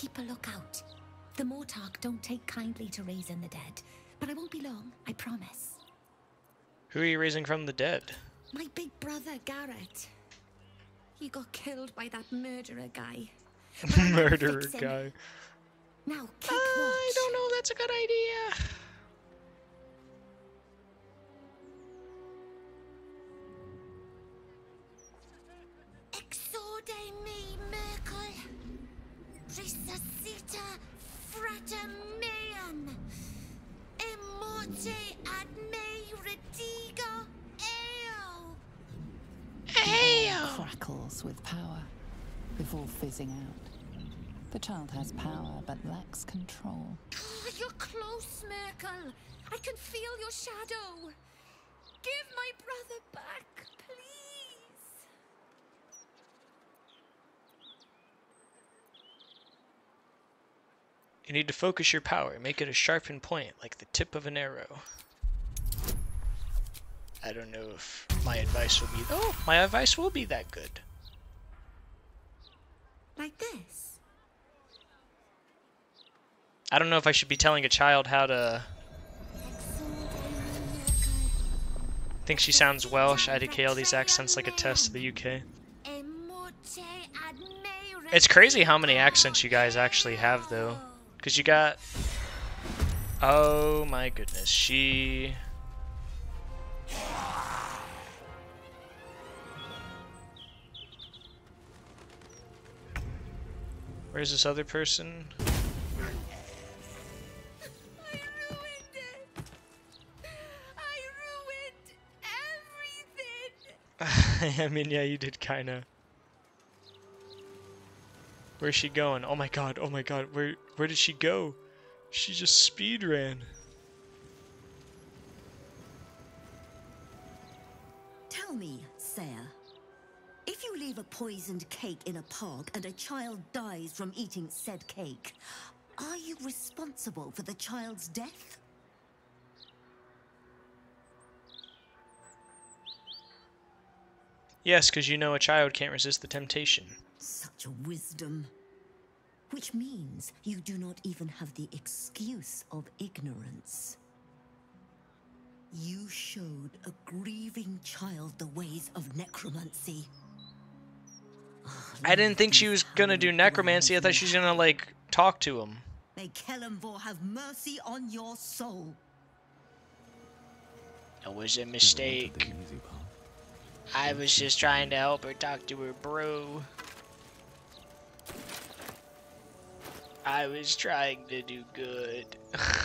keep a lookout. The Mortark don't take kindly to raising the dead, but I won't be long, I promise. Who are you raising from the dead? My big brother, Garrett. He got killed by that murderer guy. But I'm gonna Murderer guy. Now, keep ah, I watch. don't know. if That's a good idea. Exorde frater meum. Immorte ad me redigo eo. crackles with power before fizzing out. The child has power but lacks control. Oh, you're close, Myrkul. I can feel your shadow. Give my brother back, You need to focus your power. Make it a sharpened point, like the tip of an arrow. I don't know if my advice will be. Oh, my advice will be that good. Like this. I don't know if I should be telling a child how to. Exorde me, Myrkul. I think she sounds Welsh. I to kill these accents like a test of the UK. Immorte ad me It's crazy how many accents you guys actually have, though. Because you got. Oh my goodness. She. Where's this other person? I ruined it. I ruined everything. I mean, yeah, you did kinda. Where's she going? Oh my god, oh my god, where where did she go? She just speed ran. Tell me, Saya, if you leave a poisoned cake in a park and a child dies from eating said cake, are you responsible for the child's death? Yes, because you know a child can't resist the temptation. Such a wisdom. Which means you do not even have the excuse of ignorance. You showed a grieving child the ways of necromancy. I didn't think she was gonna do necromancy. I thought she was gonna like talk to him. May Kelemvor have mercy on your soul. It was a mistake. I was just trying to help her talk to her bro. I was trying to do good.